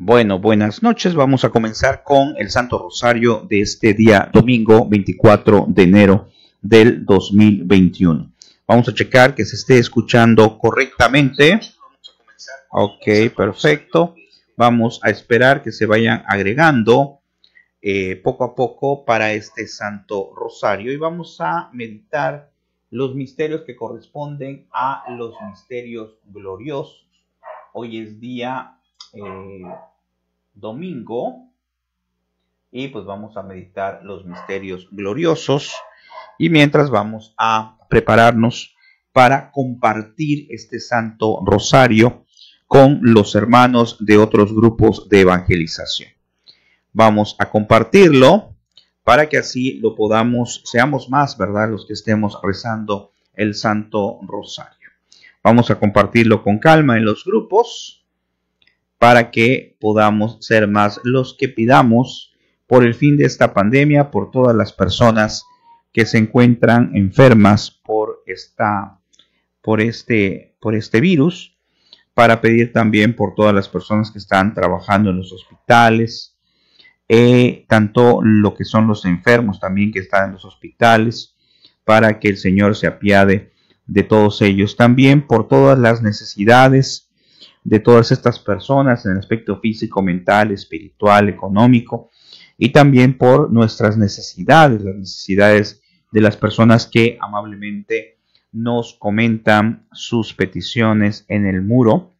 Bueno, buenas noches. Vamos a comenzar con el Santo Rosario de este día domingo 24 de enero del 2021. Vamos a checar que se esté escuchando correctamente. Ok, perfecto. Vamos a esperar que se vayan agregando eh, poco a poco para este Santo Rosario y vamos a meditar los misterios que corresponden a los misterios gloriosos. Hoy es día eh, domingo y pues vamos a meditar los misterios gloriosos y mientras vamos a prepararnos para compartir este santo rosario con los hermanos de otros grupos de evangelización. Vamos a compartirlo para que así lo podamos, seamos más, ¿verdad? Los que estemos rezando el santo rosario. Vamos a compartirlo con calma en los grupos para que podamos ser más los que pidamos por el fin de esta pandemia, por todas las personas que se encuentran enfermas por esta por este por este virus, para pedir también por todas las personas que están trabajando en los hospitales, eh, tanto lo que son los enfermos también que están en los hospitales, para que el Señor se apiade de todos ellos, también por todas las necesidades de todas estas personas en el aspecto físico, mental, espiritual, económico y también por nuestras necesidades, las necesidades de las personas que amablemente nos comentan sus peticiones en el muro,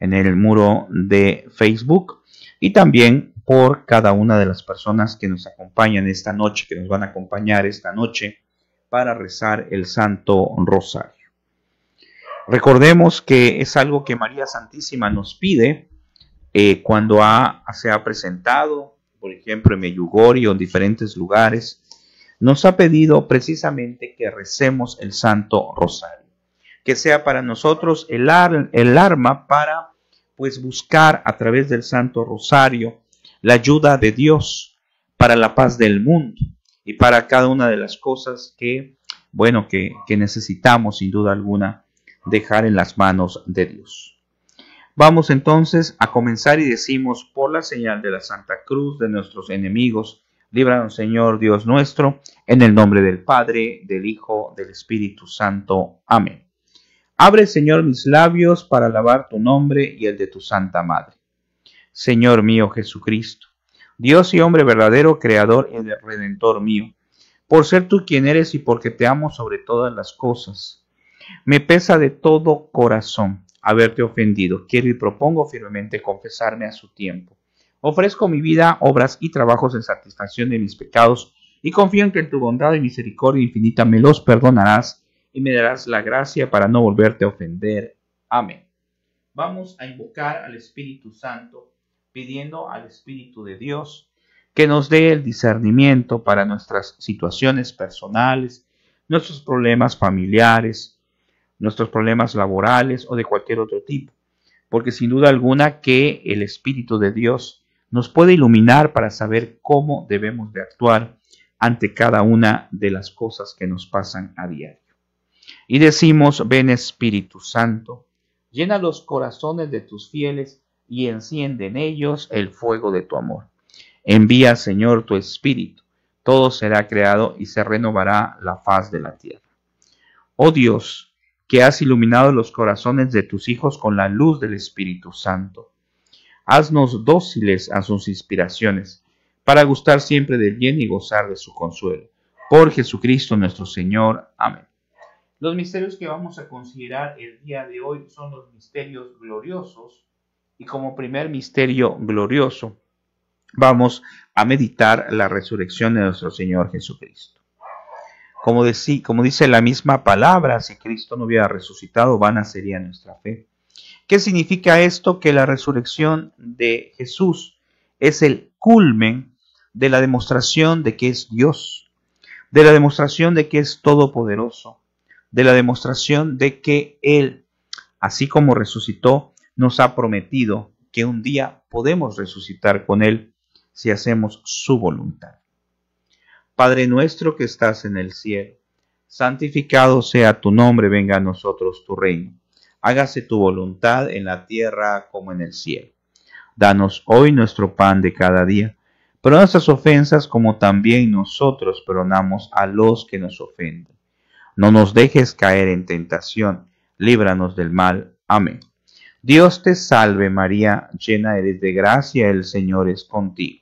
en el muro de Facebook y también por cada una de las personas que nos acompañan esta noche, que nos van a acompañar esta noche para rezar el Santo Rosario. Recordemos que es algo que María Santísima nos pide eh, cuando se ha presentado, por ejemplo, en Meyugori o en diferentes lugares, nos ha pedido precisamente que recemos el Santo Rosario, que sea para nosotros el, el arma para pues buscar a través del Santo Rosario la ayuda de Dios para la paz del mundo y para cada una de las cosas que, bueno, que, que necesitamos sin duda alguna dejar en las manos de Dios. Vamos entonces a comenzar y decimos, por la señal de la Santa Cruz de nuestros enemigos, líbranos Señor Dios nuestro, en el nombre del Padre, del Hijo, del Espíritu Santo. Amén. Abre Señor mis labios para alabar tu nombre y el de tu Santa Madre. Señor mío Jesucristo, Dios y hombre verdadero, Creador y Redentor mío, por ser tú quien eres y porque te amo sobre todas las cosas me pesa de todo corazón haberte ofendido. Quiero y propongo firmemente confesarme a su tiempo. Ofrezco mi vida, obras y trabajos en satisfacción de mis pecados y confío en que en tu bondad y misericordia infinita me los perdonarás y me darás la gracia para no volverte a ofender. Amén. Vamos a invocar al Espíritu Santo pidiendo al Espíritu de Dios que nos dé el discernimiento para nuestras situaciones personales, nuestros problemas familiares, nuestros problemas laborales o de cualquier otro tipo, porque sin duda alguna que el Espíritu de Dios nos puede iluminar para saber cómo debemos de actuar ante cada una de las cosas que nos pasan a diario. Y decimos, ven Espíritu Santo, llena los corazones de tus fieles y enciende en ellos el fuego de tu amor. Envía, Señor, tu Espíritu, todo será creado y se renovará la faz de la tierra. Oh Dios, que has iluminado los corazones de tus hijos con la luz del Espíritu Santo. Haznos dóciles a sus inspiraciones, para gustar siempre del bien y gozar de su consuelo. Por Jesucristo nuestro Señor. Amén. Los misterios que vamos a considerar el día de hoy son los misterios gloriosos y como primer misterio glorioso vamos a meditar la resurrección de nuestro Señor Jesucristo. Como, como dice la misma palabra, si Cristo no hubiera resucitado, vana sería nuestra fe. ¿Qué significa esto? Que la resurrección de Jesús es el culmen de la demostración de que es Dios, de la demostración de que es todopoderoso, de la demostración de que Él, así como resucitó, nos ha prometido que un día podemos resucitar con Él si hacemos su voluntad. Padre nuestro que estás en el cielo, santificado sea tu nombre, venga a nosotros tu reino. Hágase tu voluntad en la tierra como en el cielo. Danos hoy nuestro pan de cada día. Pero nuestras ofensas como también nosotros perdonamos a los que nos ofenden. No nos dejes caer en tentación, líbranos del mal. Amén. Dios te salve María, llena eres de gracia, el Señor es contigo.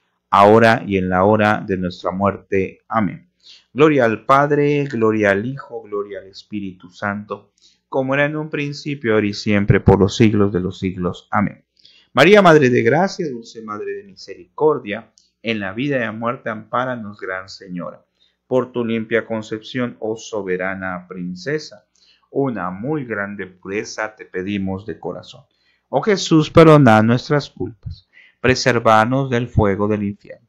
ahora y en la hora de nuestra muerte. Amén. Gloria al Padre, gloria al Hijo, gloria al Espíritu Santo como era en un principio, ahora y siempre, por los siglos de los siglos. Amén. María, Madre de Gracia, dulce Madre de Misericordia, en la vida y la muerte, ampáranos, Gran Señora. Por tu limpia concepción, oh soberana princesa, una muy grande pureza te pedimos de corazón. Oh Jesús, perdona nuestras culpas, preservarnos del fuego del infierno,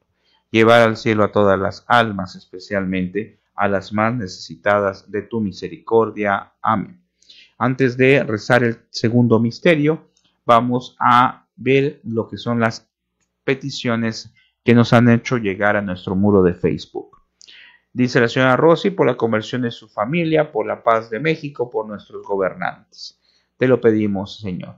llevar al cielo a todas las almas, especialmente a las más necesitadas de tu misericordia. Amén. Antes de rezar el segundo misterio, vamos a ver lo que son las peticiones que nos han hecho llegar a nuestro muro de Facebook. Dice la señora Rossi, por la conversión de su familia, por la paz de México, por nuestros gobernantes. Te lo pedimos, Señor.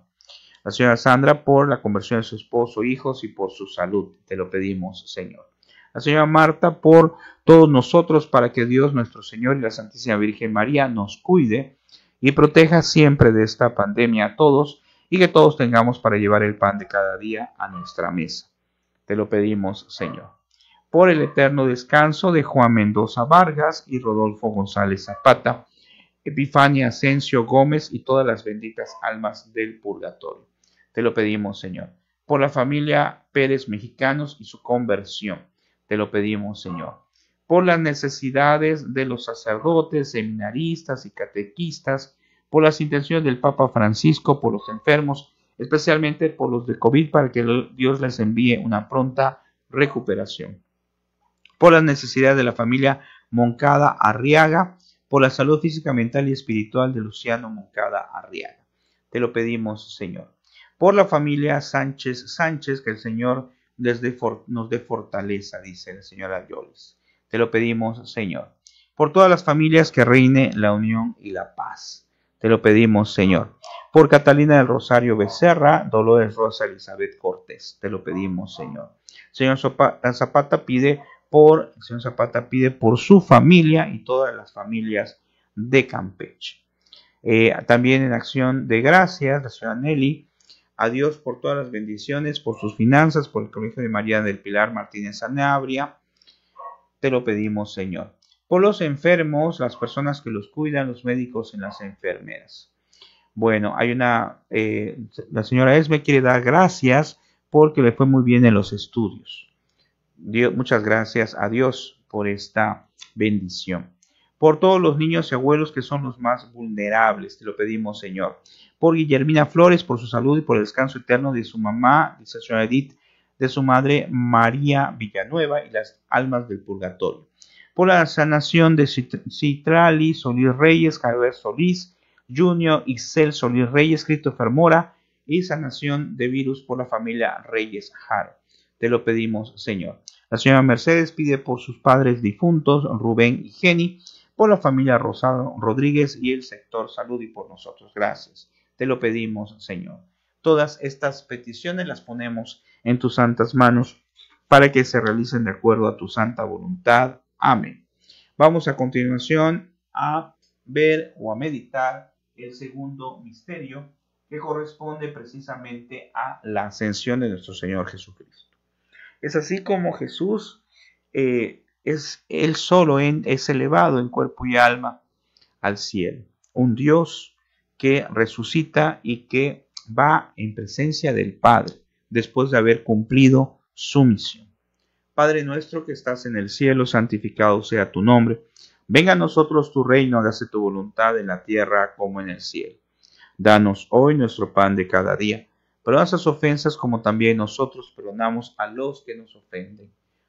La señora Sandra, por la conversión de su esposo, hijos y por su salud. Te lo pedimos, Señor. La señora Marta, por todos nosotros, para que Dios, nuestro Señor y la Santísima Virgen María nos cuide y proteja siempre de esta pandemia a todos y que todos tengamos para llevar el pan de cada día a nuestra mesa. Te lo pedimos, Señor. por el eterno descanso de Juan Mendoza Vargas y Rodolfo González Zapata, Epifania Asensio Gómez y todas las benditas almas del purgatorio. Te lo pedimos, Señor. Por la familia Pérez Mexicanos y su conversión. Te lo pedimos, Señor. Por las necesidades de los sacerdotes, seminaristas y catequistas, por las intenciones del Papa Francisco, por los enfermos, especialmente por los de COVID, para que Dios les envíe una pronta recuperación. Por las necesidades de la familia Moncada Arriaga, por la salud física, mental y espiritual de Luciano Moncada Arriaga. Te lo pedimos, Señor. Por la familia Sánchez Sánchez, que el Señor nos dé fortaleza, dice la señora Yoles. Te lo pedimos, Señor. Por todas las familias que reine la unión y la paz. Te lo pedimos, Señor. Por Catalina del Rosario Becerra, Dolores Rosa Elizabeth Cortés. Te lo pedimos, Señor. Señor Zapata pide por, el señor Zapata pide por su familia y todas las familias de Campeche. Eh, también en acción de gracias, la señora Nelly, a Dios por todas las bendiciones, por sus finanzas, por el colegio de María del Pilar Martínez Sanabria. Te lo pedimos, Señor por los enfermos, las personas que los cuidan, los médicos y las enfermeras. Bueno, hay una, eh, la señora Esme quiere dar gracias porque le fue muy bien en los estudios. muchas gracias a Dios por esta bendición. Por todos los niños y abuelos que son los más vulnerables, te lo pedimos, Señor. Por Guillermina Flores, por su salud y por el descanso eterno de su mamá, dice señora Edith, de su madre María Villanueva y las almas del purgatorio por la sanación de Citrali, Solís Reyes, Javier Solís, Junior, Ixel Solís Reyes, Christopher Mora y sanación de virus por la familia Reyes Jaro. Te lo pedimos, Señor. La señora Mercedes pide por sus padres difuntos, Rubén y Jenny, por la familia Rosado Rodríguez y el sector salud y por nosotros. Gracias. Te lo pedimos, Señor. Todas estas peticiones las ponemos en tus santas manos para que se realicen de acuerdo a tu santa voluntad. Amén. Vamos a continuación a ver o a meditar el segundo misterio que corresponde precisamente a la ascensión de nuestro Señor Jesucristo. Es así como Jesús eh, es él solo es elevado en cuerpo y alma al cielo. Un Dios que resucita y que va en presencia del Padre después de haber cumplido su misión. Padre nuestro que estás en el cielo, santificado sea tu nombre. Venga a nosotros tu reino, hágase tu voluntad en la tierra como en el cielo. Danos hoy nuestro pan de cada día. Pero esas ofensas como también nosotros perdonamos a los que nos ofenden.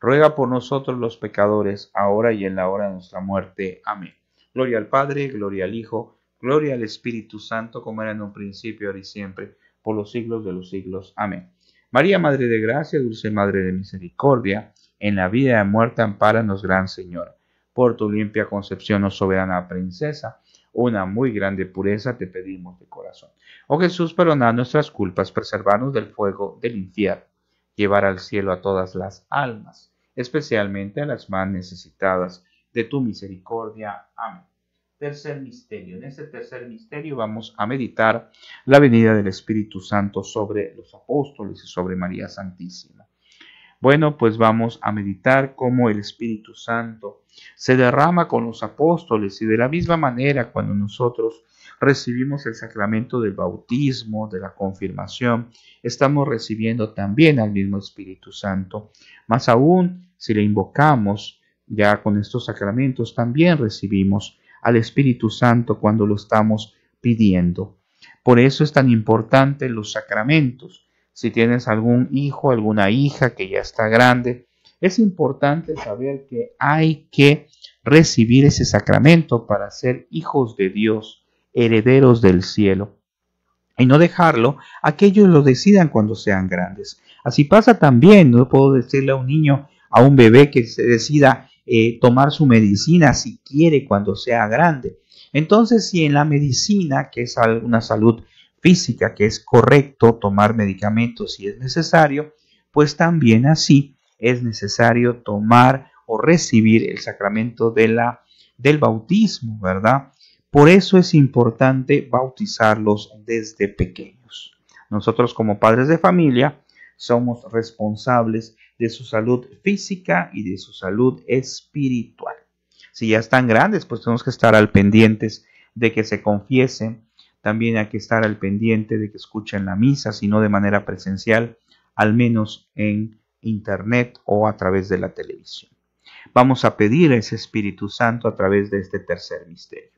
ruega por nosotros los pecadores, ahora y en la hora de nuestra muerte. Amén. Gloria al Padre, gloria al Hijo, gloria al Espíritu Santo, como era en un principio, ahora y siempre, por los siglos de los siglos. Amén. María, Madre de Gracia, dulce Madre de Misericordia, en la vida y muerte ampáranos, Gran Señor. Por tu limpia concepción, oh soberana princesa, una muy grande pureza te pedimos de corazón. Oh Jesús, perdona nuestras culpas, preservarnos del fuego del infierno llevar al cielo a todas las almas, especialmente a las más necesitadas de tu misericordia. Amén. Tercer misterio. En este tercer misterio vamos a meditar la venida del Espíritu Santo sobre los apóstoles y sobre María Santísima. Bueno, pues vamos a meditar cómo el Espíritu Santo se derrama con los apóstoles y de la misma manera cuando nosotros recibimos el sacramento del bautismo, de la confirmación, estamos recibiendo también al mismo Espíritu Santo. Más aún, si le invocamos ya con estos sacramentos, también recibimos al Espíritu Santo cuando lo estamos pidiendo. Por eso es tan importante los sacramentos. Si tienes algún hijo, alguna hija que ya está grande, es importante saber que hay que recibir ese sacramento para ser hijos de Dios, herederos del cielo. Y no dejarlo a que ellos lo decidan cuando sean grandes. Así pasa también, no puedo decirle a un niño, a un bebé que se decida eh, tomar su medicina si quiere cuando sea grande. Entonces, si en la medicina, que es una salud física, que es correcto tomar medicamentos si es necesario, pues también así es necesario tomar o recibir el sacramento de la, del bautismo, ¿verdad? Por eso es importante bautizarlos desde pequeños. Nosotros como padres de familia somos responsables de su salud física y de su salud espiritual. Si ya están grandes, pues tenemos que estar al pendientes de que se confiesen. También hay que estar al pendiente de que escuchen la misa, si no de manera presencial, al menos en internet o a través de la televisión. Vamos a pedir a ese Espíritu Santo a través de este tercer misterio.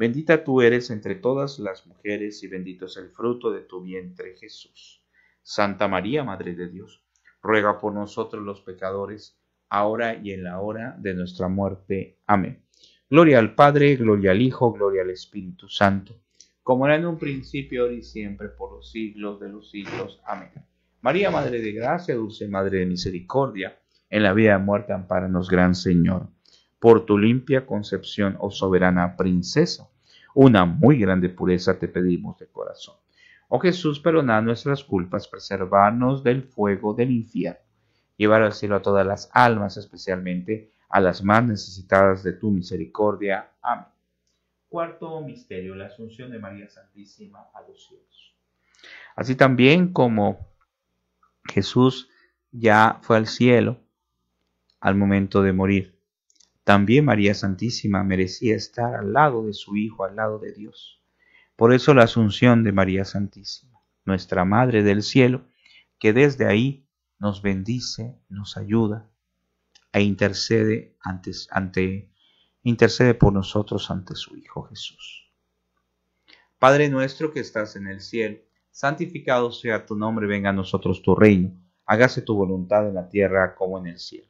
Bendita tú eres entre todas las mujeres y bendito es el fruto de tu vientre Jesús. Santa María, Madre de Dios, ruega por nosotros los pecadores, ahora y en la hora de nuestra muerte. Amén. Gloria al Padre, gloria al Hijo, gloria al Espíritu Santo, como era en un principio, ahora y siempre, por los siglos de los siglos. Amén. María, Madre de Gracia, dulce Madre de Misericordia, en la vida y muerte amparanos, Gran Señor. Por tu limpia concepción, oh soberana princesa, una muy grande pureza te pedimos de corazón. Oh Jesús, perdona nuestras culpas, preservarnos del fuego del infierno, llevar al cielo a todas las almas, especialmente a las más necesitadas de tu misericordia. Amén. Cuarto misterio, la asunción de María Santísima a los cielos. Así también como Jesús ya fue al cielo al momento de morir. También María Santísima merecía estar al lado de su Hijo, al lado de Dios. Por eso la asunción de María Santísima, nuestra Madre del Cielo, que desde ahí nos bendice, nos ayuda e intercede ante, intercede por nosotros ante su Hijo Jesús. Padre nuestro que estás en el cielo, santificado sea tu nombre, venga a nosotros tu reino, hágase tu voluntad en la tierra como en el cielo.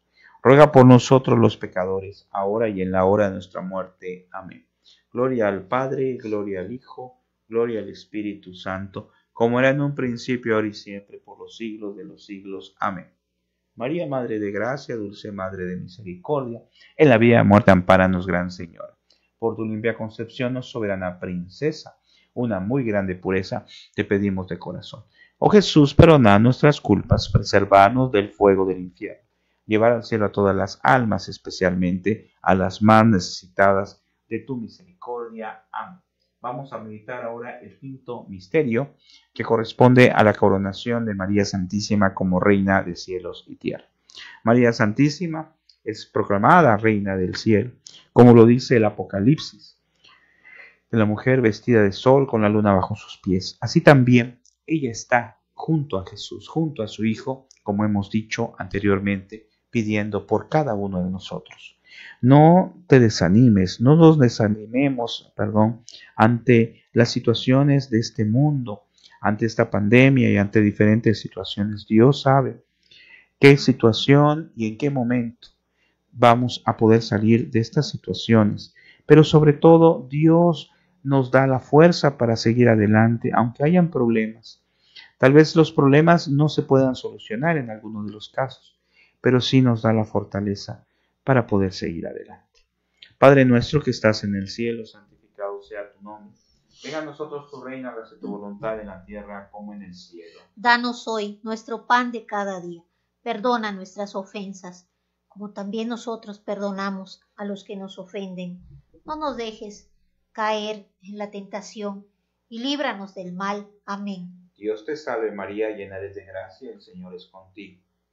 ruega por nosotros los pecadores, ahora y en la hora de nuestra muerte. Amén. Gloria al Padre, gloria al Hijo, gloria al Espíritu Santo como era en un principio, ahora y siempre, por los siglos de los siglos. Amén. María, Madre de Gracia, dulce Madre de Misericordia, en la vida y muerte amparanos, Gran Señor. Por tu limpia concepción, oh soberana princesa, una muy grande pureza, te pedimos de corazón. Oh Jesús, perdona nuestras culpas, preservarnos del fuego del infierno, llevar al cielo a todas las almas, especialmente a las más necesitadas de tu misericordia. Amén. Vamos a meditar ahora el quinto misterio que corresponde a la coronación de María Santísima como Reina de cielos y tierra. María Santísima es proclamada Reina del cielo, como lo dice el Apocalipsis, de la mujer vestida de sol con la luna bajo sus pies. Así también ella está junto a Jesús, junto a su Hijo, como hemos dicho anteriormente, pidiendo por cada uno de nosotros. No te desanimes, no nos desanimemos, perdón, ante las situaciones de este mundo, ante esta pandemia y ante diferentes situaciones. Dios sabe qué situación y en qué momento vamos a poder salir de estas situaciones. Pero sobre todo, Dios nos da la fuerza para seguir adelante, aunque hayan problemas. Tal vez los problemas no se puedan solucionar en algunos de los casos, pero sí nos da la fortaleza para poder seguir adelante. Padre nuestro que estás en el cielo, santificado sea tu nombre. Venga a nosotros tu reina, hágase tu voluntad en la tierra como en el cielo. Danos hoy nuestro pan de cada día. Perdona nuestras ofensas, como también nosotros perdonamos a los que nos ofenden. No nos dejes caer en la tentación y líbranos del mal. Amén. Dios te salve María, llena de gracia, el Señor es contigo.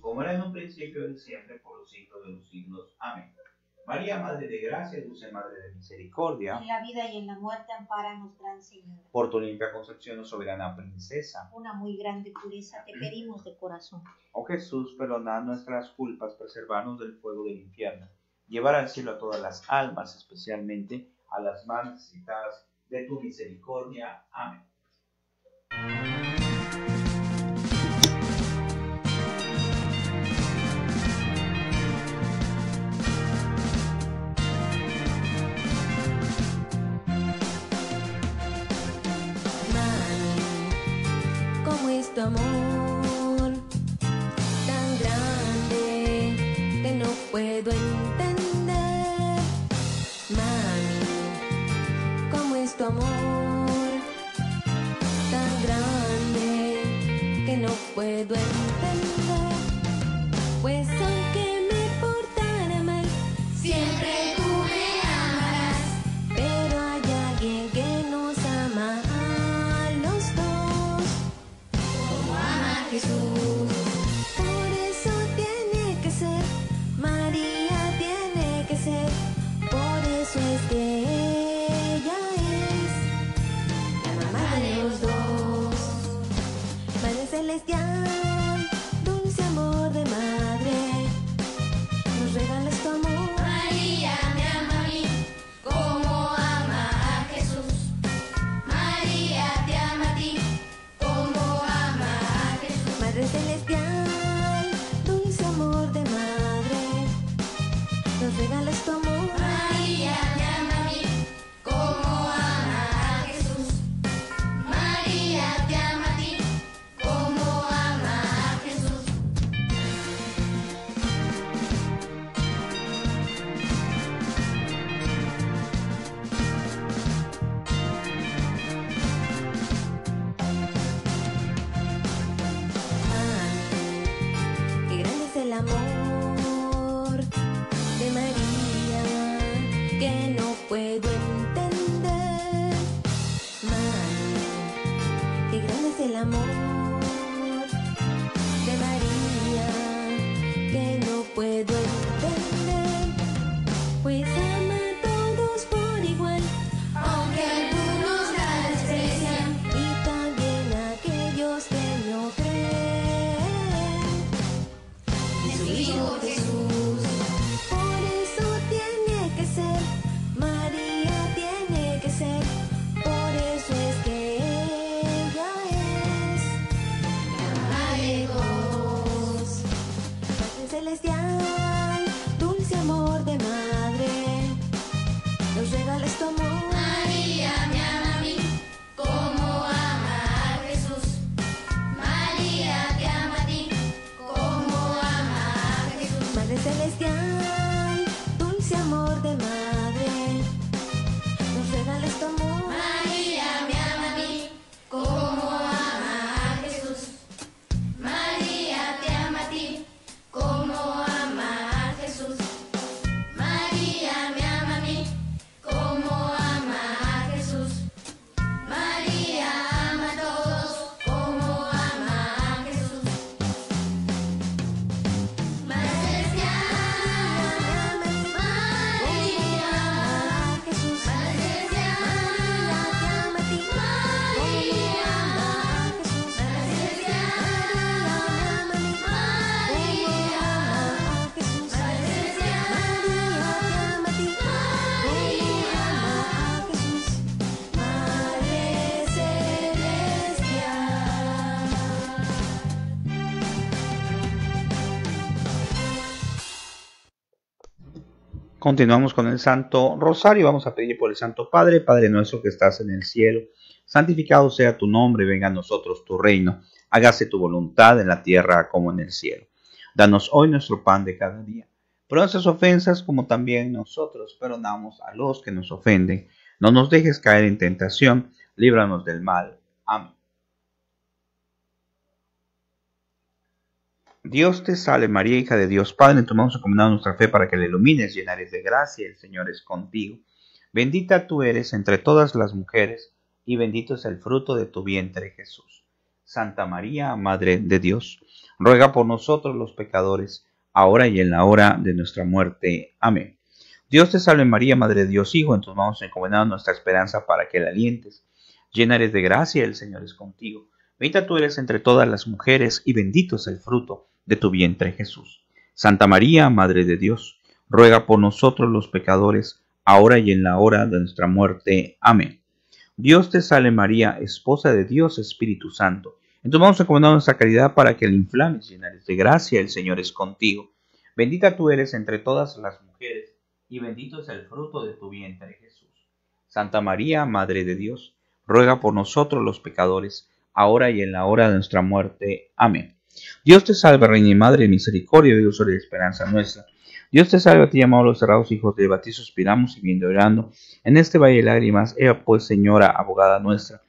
como era en un principio y siempre, por los siglos de los siglos. Amén. María, Madre de Gracia, dulce Madre de Misericordia, En la vida y en la muerte, ampáranos, Gran Señora. por tu limpia concepción, oh soberana princesa. Una muy grande pureza te pedimos de corazón. Oh Jesús, perdonad nuestras culpas, preservarnos del fuego del infierno, llevar al cielo a todas las almas, especialmente a las más necesitadas de tu misericordia. Amén. Tu amor? Tan grande que no puedo entender. Mami, ¿cómo es tu amor? Tan grande que no puedo entender. Continuamos con el Santo Rosario. Vamos a pedir por el Santo Padre, Padre nuestro que estás en el cielo. Santificado sea tu nombre, venga a nosotros tu reino. Hágase tu voluntad en la tierra como en el cielo. Danos hoy nuestro pan de cada día. Por nuestras ofensas, como también nosotros perdonamos a los que nos ofenden. No nos dejes caer en tentación, líbranos del mal. Amén. Dios te salve María, hija de Dios Padre, en tu mano encomendamos nuestra fe para que la ilumines, llenares de gracia, el Señor es contigo. Bendita tú eres entre todas las mujeres, y bendito es el fruto de tu vientre Jesús. Santa María, Madre de Dios, ruega por nosotros los pecadores, ahora y en la hora de nuestra muerte. Amén. Dios te salve María, Madre de Dios, Hijo, en tus manos encomendamos nuestra esperanza para que la alientes. Llena eres de gracia, el Señor es contigo. Bendita tú eres entre todas las mujeres, y bendito es el fruto de tu vientre Jesús. Santa María, Madre de Dios, ruega por nosotros los pecadores, ahora y en la hora de nuestra muerte. Amén. Dios te salve María, esposa de Dios Espíritu Santo. En tus manos encomendamos nuestra caridad para que la inflames, llenares de gracia, el Señor es contigo. Bendita tú eres entre todas las mujeres, y bendito es el fruto de tu vientre Jesús. Santa María, Madre de Dios, ruega por nosotros los pecadores, ahora y en la hora de nuestra muerte. Amén. Dios te salve, Reina y Madre de misericordia, dulzura y esperanza nuestra. Dios te salve, a ti llamado los cerrados hijos de Eva, ti suspiramos y viendo orando. En este valle de lágrimas, ea pues, Señora, abogada nuestra.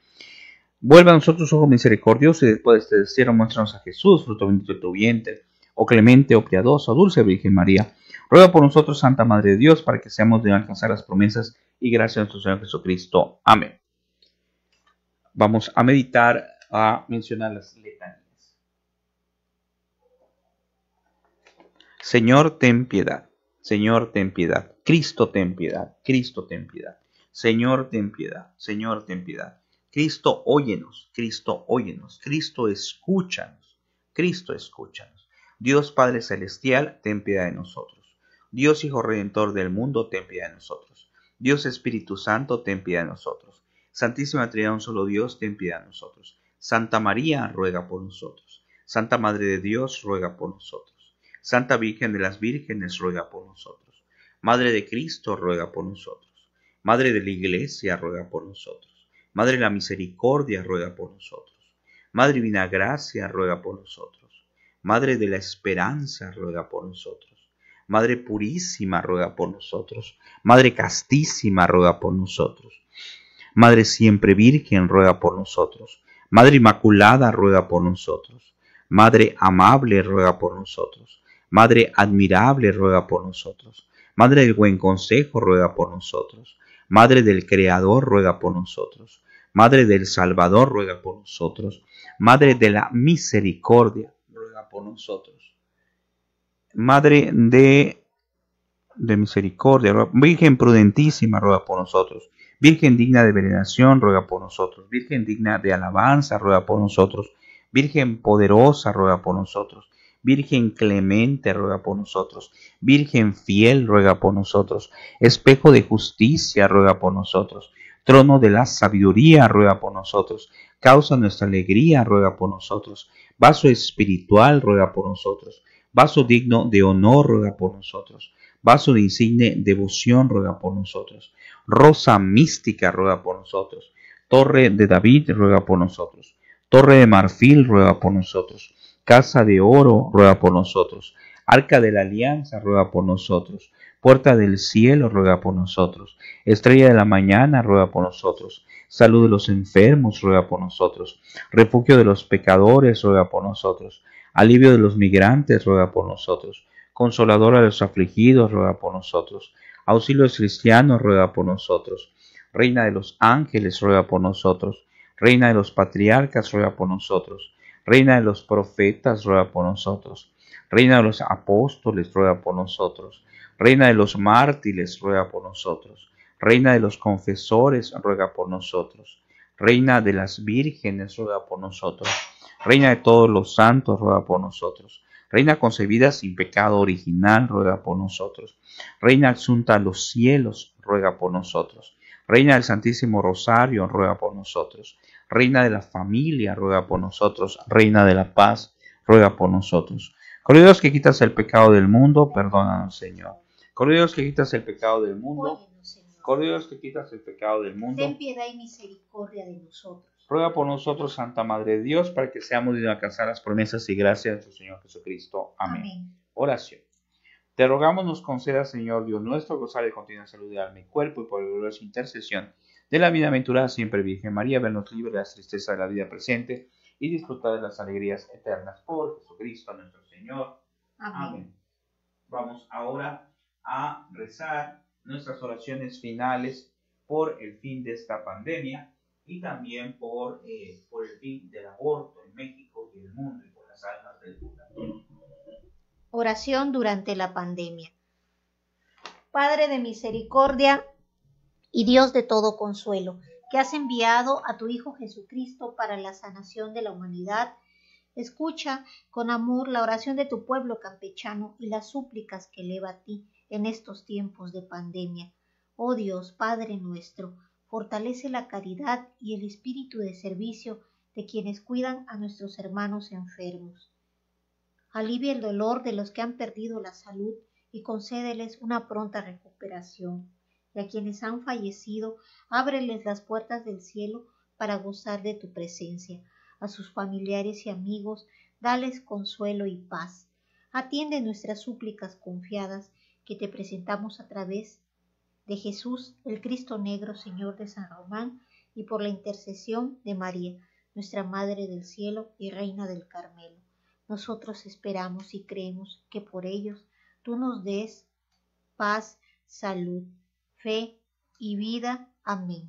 Vuelve a nosotros, ojo misericordioso, y después de este destierro, muéstranos a Jesús, fruto bendito de tu vientre. Oh clemente, oh piadosa, oh dulce Virgen María, ruega por nosotros, Santa Madre de Dios, para que seamos de alcanzar las promesas y gracias a nuestro Señor Jesucristo. Amén. Vamos a meditar, a mencionar las letanías. Señor, ten piedad. Señor, ten piedad. Cristo, ten piedad. Cristo, ten piedad. Señor, ten piedad. Señor, ten piedad. Cristo, óyenos. Cristo, óyenos. Cristo, escúchanos. Cristo, escúchanos. Dios Padre Celestial, ten piedad de nosotros. Dios Hijo Redentor del mundo, ten piedad de nosotros. Dios Espíritu Santo, ten piedad de nosotros. Santísima Trinidad, un solo Dios, ten piedad de nosotros. Santa María, ruega por nosotros. Santa Madre de Dios, ruega por nosotros. Santa Virgen de las Vírgenes, ruega por nosotros. Madre de Cristo, ruega por nosotros. Madre de la Iglesia, ruega por nosotros. Madre de la Misericordia, ruega por nosotros. Madre Divina Gracia, ruega por nosotros. Madre de la Esperanza, ruega por nosotros. Madre Purísima, ruega por nosotros. Madre Castísima, ruega por nosotros. Madre Siempre Virgen, ruega por nosotros. Madre Inmaculada, ruega por nosotros. Madre Amable, ruega por nosotros. Madre admirable, ruega por nosotros. Madre del buen consejo, ruega por nosotros. Madre del Creador, ruega por nosotros. Madre del Salvador, ruega por nosotros. Madre de la misericordia, ruega por nosotros. Madre de, misericordia, Virgen prudentísima, ruega por nosotros. Virgen digna de veneración, ruega por nosotros. Virgen digna de alabanza, ruega por nosotros. Virgen poderosa, ruega por nosotros. Virgen clemente, ruega por nosotros. Virgen fiel, ruega por nosotros. Espejo de justicia, ruega por nosotros. Trono de la sabiduría, ruega por nosotros. Causa nuestra alegría, ruega por nosotros. Vaso espiritual, ruega por nosotros. Vaso digno de honor, ruega por nosotros. Vaso de insigne devoción, ruega por nosotros. Rosa mística, ruega por nosotros. Torre de David, ruega por nosotros. Torre de marfil, ruega por nosotros. Casa de oro, ruega por nosotros. Arca de la alianza, ruega por nosotros. Puerta del cielo, ruega por nosotros. Estrella de la mañana, ruega por nosotros. Salud de los enfermos, ruega por nosotros. Refugio de los pecadores, ruega por nosotros. Alivio de los migrantes, ruega por nosotros. Consoladora de los afligidos, ruega por nosotros. Auxilio de los cristianos, ruega por nosotros. Reina de los ángeles, ruega por nosotros. Reina de los patriarcas, ruega por nosotros. Reina de los profetas, ruega por nosotros. Reina de los apóstoles, ruega por nosotros. Reina de los mártires, ruega por nosotros. Reina de los confesores, ruega por nosotros. Reina de las vírgenes, ruega por nosotros. Reina de todos los santos, ruega por nosotros. Reina concebida sin pecado original, ruega por nosotros. Reina asunta a los cielos, ruega por nosotros. Reina del Santísimo Rosario, ruega por nosotros. Reina de la familia, ruega por nosotros. Reina de la paz, ruega por nosotros. Cordero Dios que quitas el pecado del mundo, perdónanos, Señor. Cordero Dios que quitas el pecado del mundo. Cordero Dios que quitas el pecado del mundo. Ten piedad y misericordia de nosotros. Ruega por nosotros, Santa Madre de Dios, para que seamos dignos de alcanzar las promesas y gracias de nuestro Señor Jesucristo. Amén. Amén. Oración. Te rogamos nos conceda, Señor Dios nuestro, gozar de continua salud de alma y cuerpo y por el gloriosa intercesión de la bienaventurada siempre Virgen María, vernos libre de las tristezas de la vida presente y disfrutar de las alegrías eternas por Jesucristo nuestro Señor. Amén. Amén. Vamos ahora a rezar nuestras oraciones finales por el fin de esta pandemia y también por, eh, por el fin del aborto en México y el mundo y por las almas del purgatorio. Oración durante la pandemia. Padre de misericordia y Dios de todo consuelo, que has enviado a tu Hijo Jesucristo para la sanación de la humanidad, escucha con amor la oración de tu pueblo campechano y las súplicas que eleva a ti en estos tiempos de pandemia. Oh Dios, Padre nuestro, fortalece la caridad y el espíritu de servicio de quienes cuidan a nuestros hermanos enfermos. Alivia el dolor de los que han perdido la salud y concédeles una pronta recuperación. Y a quienes han fallecido, ábreles las puertas del cielo para gozar de tu presencia. A sus familiares y amigos, dales consuelo y paz. Atiende nuestras súplicas confiadas que te presentamos a través de Jesús, el Cristo negro, Señor de San Román, y por la intercesión de María, nuestra Madre del Cielo y Reina del Carmelo. Nosotros esperamos y creemos que por ellos tú nos des paz, salud, fe y vida. Amén.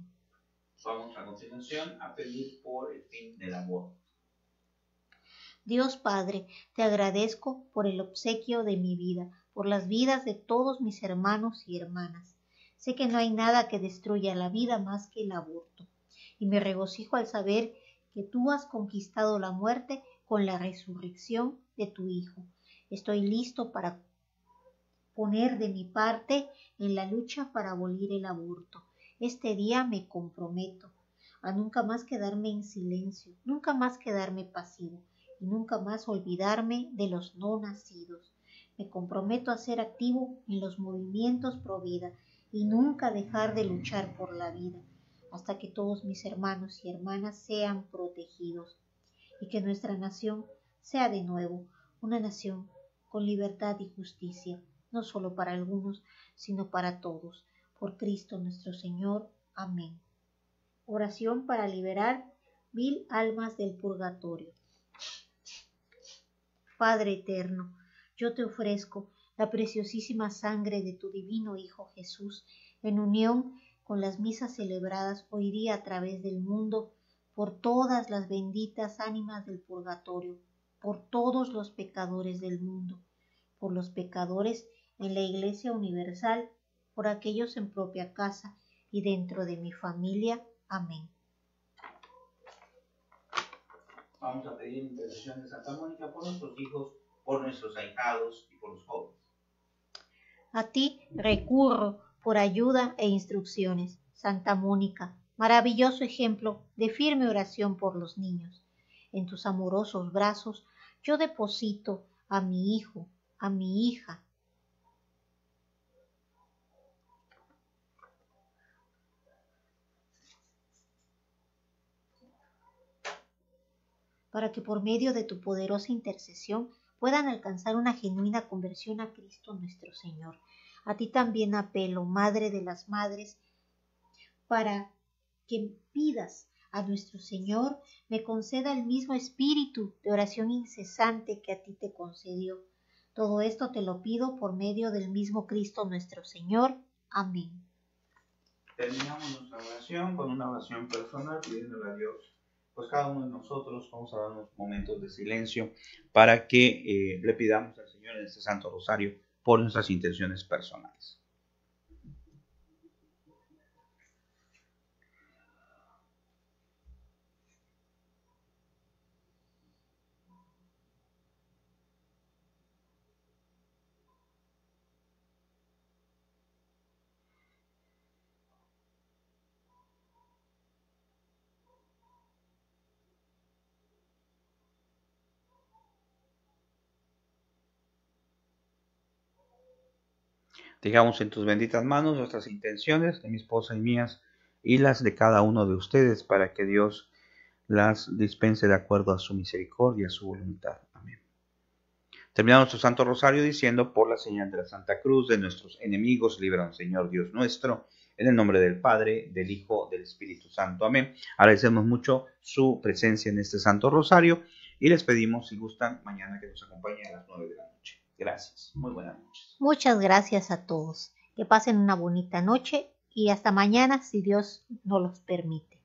Vamos a continuación a pedir por el fin del aborto. Dios Padre, te agradezco por el obsequio de mi vida, por las vidas de todos mis hermanos y hermanas. Sé que no hay nada que destruya la vida más que el aborto, y me regocijo al saber que tú has conquistado la muerte con la resurrección de tu Hijo. Estoy listo para poner de mi parte en la lucha para abolir el aborto. Este día me comprometo a nunca más quedarme en silencio, nunca más quedarme pasivo y nunca más olvidarme de los no nacidos. Me comprometo a ser activo en los movimientos pro vida y nunca dejar de luchar por la vida hasta que todos mis hermanos y hermanas sean protegidos y que nuestra nación sea de nuevo una nación con libertad y justicia, no solo para algunos, sino para todos. Por Cristo nuestro Señor. Amén. Oración para liberar mil almas del purgatorio. Padre eterno, yo te ofrezco la preciosísima sangre de tu divino Hijo Jesús, en unión con las misas celebradas hoy día a través del mundo, por todas las benditas ánimas del purgatorio, por todos los pecadores del mundo, por los pecadores en la Iglesia Universal, por aquellos en propia casa y dentro de mi familia. Amén. Vamos a pedir intercesión de Santa Mónica por nuestros hijos, por nuestros ahijados y por los jóvenes. A ti recurro por ayuda e instrucciones. Santa Mónica, maravilloso ejemplo de firme oración por los niños. En tus amorosos brazos yo deposito a mi hijo, a mi hija. Para que por medio de tu poderosa intercesión puedan alcanzar una genuina conversión a Cristo nuestro Señor. A ti también apelo, Madre de las Madres, para que pidas a nuestro Señor me conceda el mismo espíritu de oración incesante que a ti te concedió. Todo esto te lo pido por medio del mismo Cristo nuestro Señor. Amén. Terminamos nuestra oración con una oración personal pidiéndole a Dios pues cada uno de nosotros vamos a dar unos momentos de silencio para que eh, le pidamos al Señor en este Santo Rosario por nuestras intenciones personales. Dejamos en tus benditas manos nuestras intenciones de mi esposa y mías y las de cada uno de ustedes para que Dios las dispense de acuerdo a su misericordia, a su voluntad. Amén. Terminamos nuestro Santo Rosario diciendo, por la señal de la Santa Cruz de nuestros enemigos, líbranos Señor Dios nuestro, en el nombre del Padre, del Hijo, del Espíritu Santo. Amén. Agradecemos mucho su presencia en este Santo Rosario y les pedimos, si gustan, mañana que nos acompañen a las 9 de la noche. Gracias. Muy buenas noches. Muchas gracias a todos. Que pasen una bonita noche y hasta mañana si Dios nos los permite.